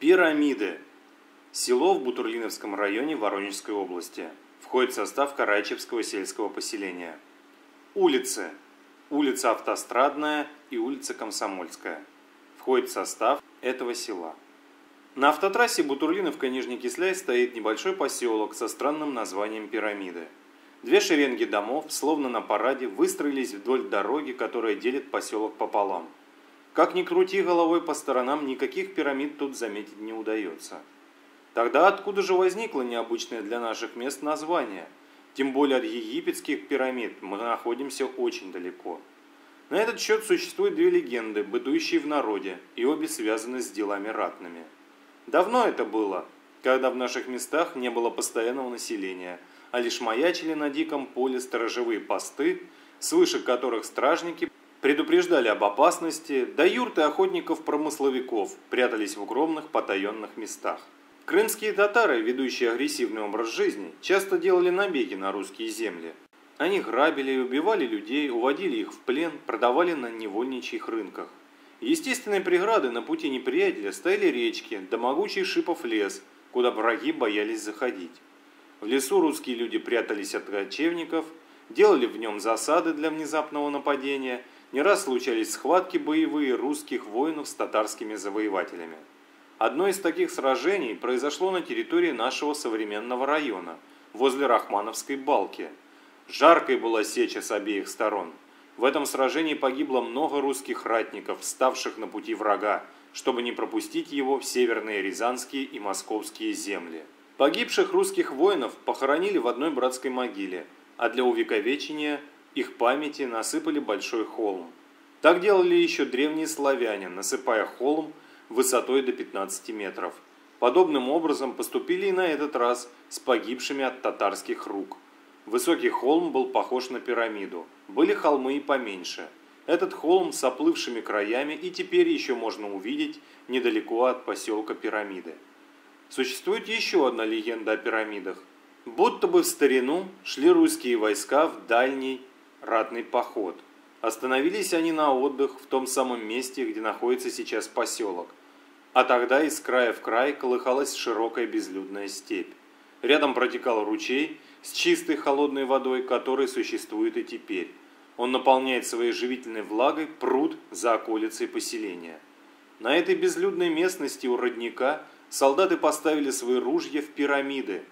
Пирамиды. Село в Бутурлиновском районе Воронежской области. Входит в состав Карачевского сельского поселения. Улицы. Улица Автострадная и улица Комсомольская. Входит в состав этого села. На автотрассе Бутурлиновка-Нижний Кисляй стоит небольшой поселок со странным названием Пирамиды. Две шеренги домов, словно на параде, выстроились вдоль дороги, которая делит поселок пополам. Как ни крути головой по сторонам, никаких пирамид тут заметить не удается. Тогда откуда же возникло необычное для наших мест название? Тем более от египетских пирамид мы находимся очень далеко. На этот счет существуют две легенды, бытующие в народе, и обе связаны с делами ратными. Давно это было, когда в наших местах не было постоянного населения, а лишь маячили на диком поле сторожевые посты, свыше которых стражники предупреждали об опасности, да юрты охотников-промысловиков прятались в укромных потаенных местах. Крымские татары, ведущие агрессивный образ жизни, часто делали набеги на русские земли. Они грабили и убивали людей, уводили их в плен, продавали на невольничьих рынках. Естественной преградой на пути неприятеля стояли речки, да могучий шипов лес, куда враги боялись заходить. В лесу русские люди прятались от кочевников, делали в нем засады для внезапного нападения, не раз случались схватки боевые русских воинов с татарскими завоевателями. Одно из таких сражений произошло на территории нашего современного района, возле Рахмановской балки. Жаркой была сеча с обеих сторон – в этом сражении погибло много русских ратников, ставших на пути врага, чтобы не пропустить его в северные Рязанские и Московские земли. Погибших русских воинов похоронили в одной братской могиле, а для увековечения их памяти насыпали большой холм. Так делали еще древние славяне, насыпая холм высотой до 15 метров. Подобным образом поступили и на этот раз с погибшими от татарских рук – Высокий холм был похож на пирамиду. Были холмы и поменьше. Этот холм с оплывшими краями и теперь еще можно увидеть недалеко от поселка Пирамиды. Существует еще одна легенда о пирамидах. Будто бы в старину шли русские войска в дальний ратный поход. Остановились они на отдых в том самом месте, где находится сейчас поселок. А тогда из края в край колыхалась широкая безлюдная степь. Рядом протекал ручей, с чистой холодной водой, который существует и теперь. Он наполняет своей живительной влагой пруд за околицей поселения. На этой безлюдной местности у родника солдаты поставили свои ружья в пирамиды.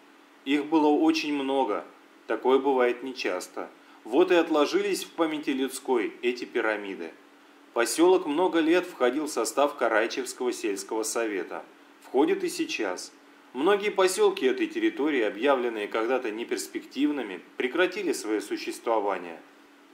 Их было очень много, такое бывает нечасто. Вот и отложились в памяти людской эти пирамиды. Поселок много лет входил в состав Карайчевского сельского совета. Входит и сейчас – Многие поселки этой территории, объявленные когда-то неперспективными, прекратили свое существование.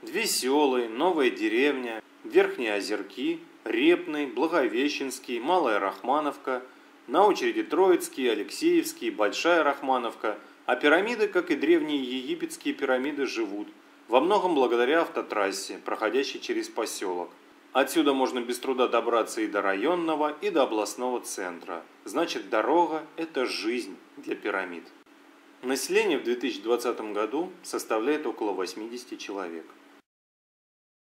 Две селы, новая деревня, Верхние Озерки, Репный, Благовещенский, Малая Рахмановка, на очереди Троицкий, Алексеевский, Большая Рахмановка, а пирамиды, как и древние египетские пирамиды, живут, во многом благодаря автотрассе, проходящей через поселок. Отсюда можно без труда добраться и до районного, и до областного центра. Значит, дорога – это жизнь для пирамид. Население в 2020 году составляет около 80 человек.